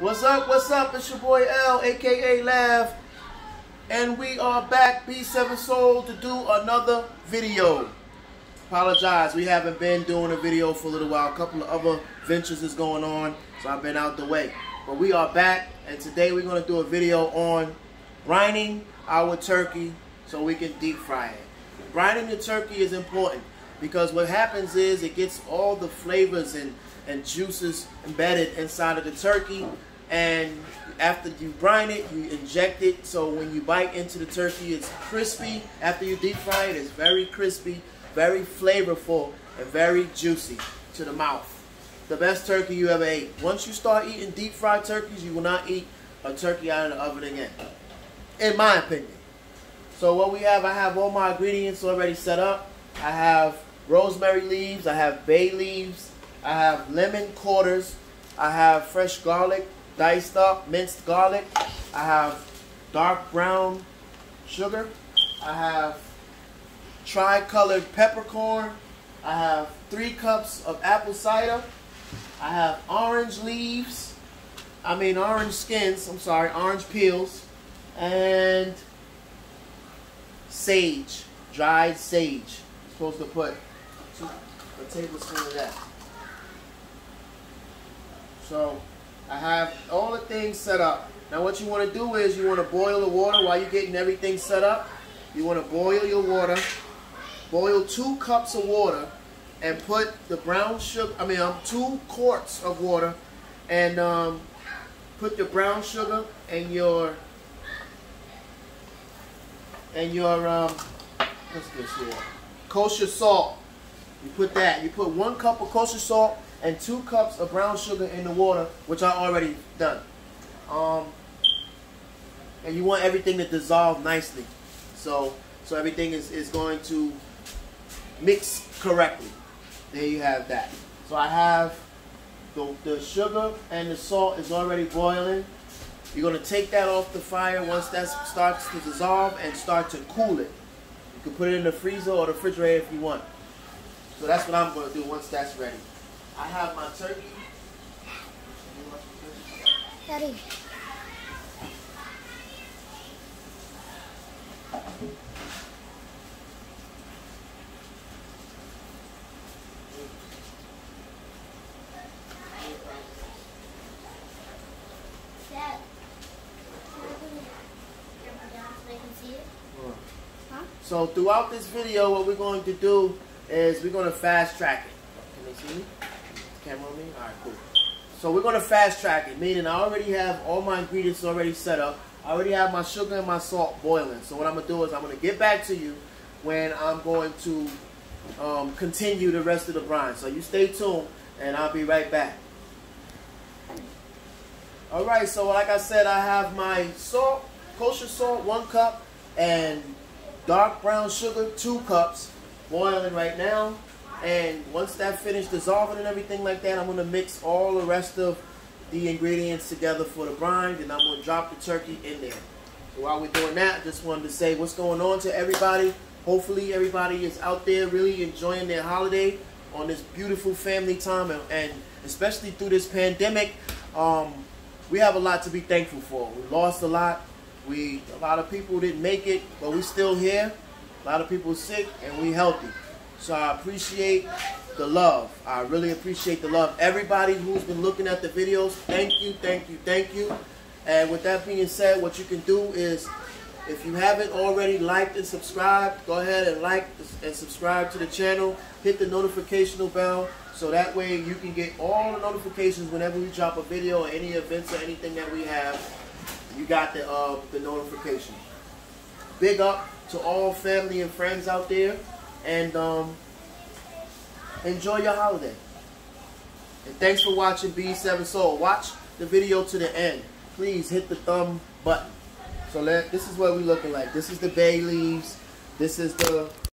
What's up? What's up? It's your boy L, aka Lav, and we are back, B7 Soul, to do another video. Apologize, we haven't been doing a video for a little while. A couple of other ventures is going on, so I've been out the way. But we are back, and today we're going to do a video on brining our turkey so we can deep fry it. Brining the turkey is important because what happens is it gets all the flavors and, and juices embedded inside of the turkey and after you brine it, you inject it so when you bite into the turkey it's crispy. After you deep fry it, it's very crispy, very flavorful, and very juicy to the mouth. The best turkey you ever ate. Once you start eating deep fried turkeys, you will not eat a turkey out of the oven again. In my opinion. So what we have, I have all my ingredients already set up. I have rosemary leaves, I have bay leaves, I have lemon quarters, I have fresh garlic, diced up, minced garlic, I have dark brown sugar, I have tri-colored peppercorn, I have three cups of apple cider, I have orange leaves, I mean orange skins, I'm sorry, orange peels, and sage, dried sage. supposed to put two, a tablespoon of that. So I have all the things set up. Now what you want to do is you want to boil the water while you're getting everything set up. You want to boil your water. Boil two cups of water and put the brown sugar, I mean um, two quarts of water and um, put the brown sugar and your and your um, what's this here? Kosher salt. You put that. You put one cup of kosher salt and two cups of brown sugar in the water, which I already done. Um, and you want everything to dissolve nicely. So, so everything is, is going to mix correctly. There you have that. So I have the, the sugar and the salt is already boiling. You're going to take that off the fire once that starts to dissolve and start to cool it. You can put it in the freezer or the refrigerator if you want. So that's what I'm going to do once that's ready. I have my turkey. Daddy. Dad. So throughout this video, what we're going to do is we're going to fast track it. Can they see me? Camera on me? All right, cool. So we're going to fast track it, meaning I already have all my ingredients already set up. I already have my sugar and my salt boiling. So what I'm going to do is I'm going to get back to you when I'm going to um, continue the rest of the brine. So you stay tuned, and I'll be right back. All right, so like I said, I have my salt, kosher salt, one cup, and dark brown sugar, two cups, boiling right now. And once that finished dissolving and everything like that, I'm going to mix all the rest of the ingredients together for the brine. And I'm going to drop the turkey in there. So while we're doing that, I just wanted to say what's going on to everybody. Hopefully everybody is out there really enjoying their holiday on this beautiful family time. And, and especially through this pandemic, um, we have a lot to be thankful for. We lost a lot. We a lot of people didn't make it, but we're still here. A lot of people sick, and we healthy. So I appreciate the love. I really appreciate the love. Everybody who's been looking at the videos, thank you, thank you, thank you. And with that being said, what you can do is, if you haven't already liked and subscribed, go ahead and like and subscribe to the channel. Hit the notification bell so that way you can get all the notifications whenever we drop a video or any events or anything that we have. You got the uh, the notification. Big up to all family and friends out there, and um, enjoy your holiday. And thanks for watching B7 Soul. Watch the video to the end. Please hit the thumb button. So let, this is what we're looking like. This is the bay leaves. This is the